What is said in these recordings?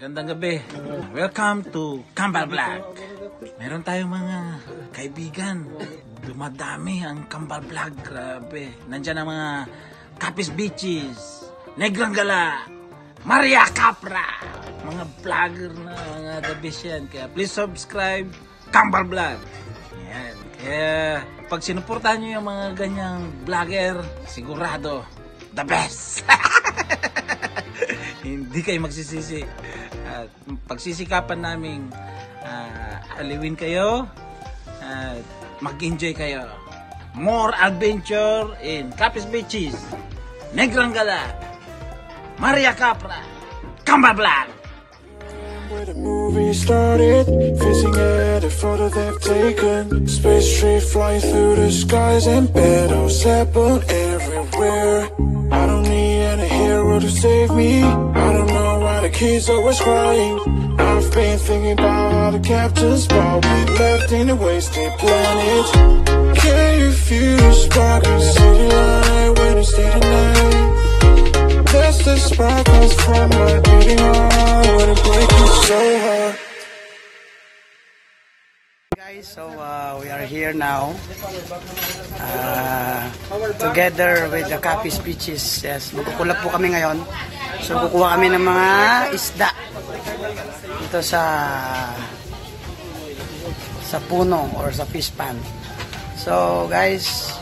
Magandang gabi. Welcome to Kambal Vlog. Meron tayong mga kaibigan. Dumadami ang Kambal Vlog. Grabe. Nandyan ang mga Kapis Beaches, Negrang Gala, Maria Capra. Mga vlogger na mga best yan. Kaya please subscribe Kambal Vlog. Yan. Kaya pag sinuportahan nyo yung mga ganyang vlogger, sigurado, the best. hindi kayo magsisisi. At pagsisikapan namin ah, aliwin kayo at mag-enjoy kayo. More adventure in Capis Beaches, Negrang Gala, Maria Capra, Kamba Black. Where the movie started, facing at a photo they've taken. Space tree flying through the skies and battles happen everywhere. I don't need any hero to save me. I don't know the kids always crying. I've been thinking about all the captains, but we left in a wasted planet. Can you feel the spark in city light when it's day to night? That's the sparkles from my beating heart when it breaks so hard. So uh, we are here now uh, together with the Capi Speeches. Yes, magkukulap po kami ngayon. So kukuha kami ng mga isda dito sa sa puno or sa fish pan. So guys,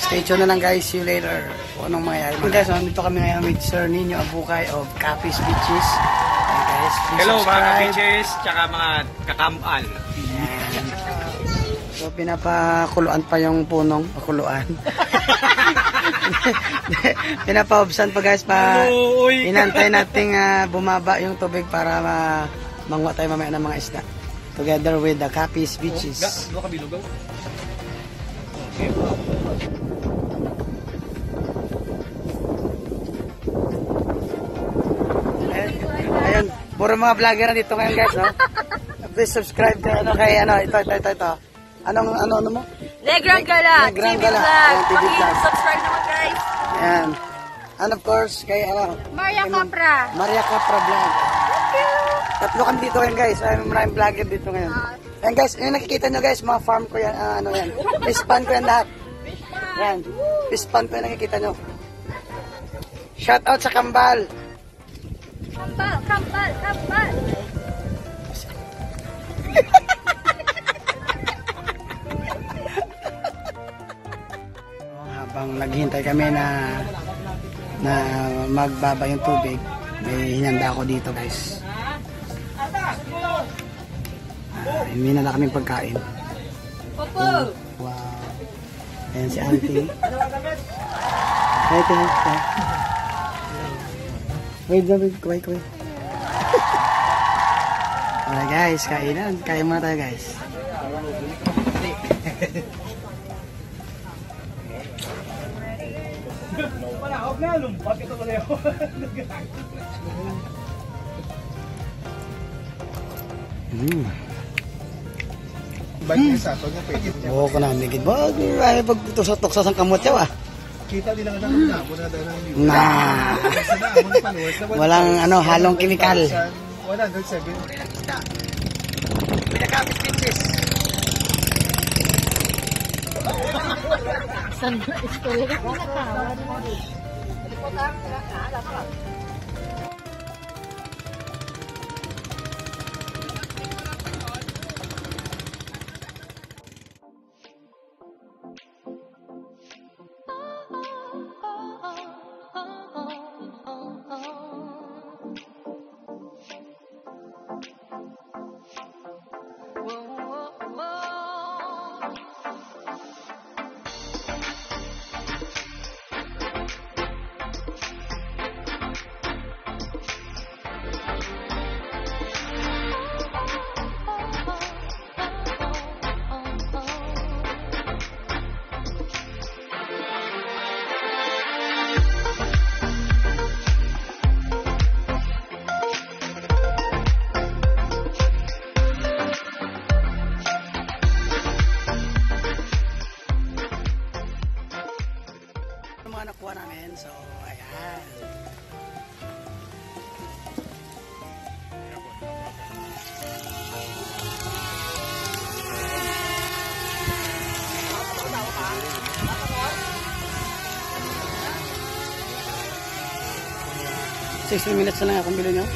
stay tuned na lang guys. See you later. Kung anong mangyayari. Guys, so, dito kami ngayon with Sir Nino Abukay of Capi Speeches. Okay, guys, please Hello mga subscribe. ka-bitches, tsaka mga kakambal. So pinapakuluan pa yung punong pakuluan. Pinapaubsan pa guys pa Uy! inantay nating ah, bumaba yung tubig para ma mangwa tayo mamaya ng mga isda. Together with the Capiz Beaches. Ano ka bilugaw? Ayun, ayun, puro mga vlogger na dito ngayon guys, no? Please subscribe to ano kay ano, ito, ito, ito, ito. Anong, ano, ano mo? Negrang Gala, Negrang TV Gala. Vlog. Paki-subscribe naman guys. Yan. And of course, kay ano, Maria Capra. Maria Capra Vlog. Tatlo kami dito ngayon guys. Ay, maraming vlogger dito ngayon. Yan guys, yung nakikita nyo guys, mga farm ko yan, ah, ano yan. Fish pan ko yan lahat. Yan. Fish pan ko yan nakikita nyo. Shout out sa Kambal. Kambal, kambal, kambal. Kami na na magbaba yung tubig, may hinanda ako dito guys. Ah, uh, na kaming pagkain. Popo. Wow. Ayan si auntie. Hi, ate. Hi. Wait, wait, wait, wait. Alright guys, kainan. Kain muna tayo guys. Mm. Balik sa ato niya pwede. Oo ko na, migid. Wag, ay pag tusok-tuksa sang kamot yaw ah. Kita nila nga ng damo na ng Na. Sa na na Walang ano, halong kimikal. 107. Pinakapit pinches. 我在这儿等你等你等你等你60 minutes na lang akong bilhin nyo.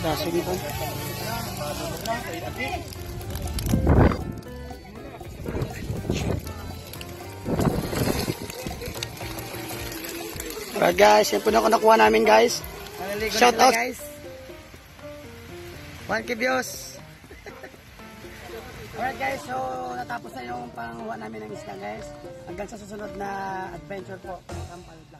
Daso nito. Alright guys, yan po na ako nakuha namin guys. Shout out guys. 1k views. Alright guys, so natapos na yung panguha namin ng isla guys. Hanggang sa susunod na adventure po. Kampal.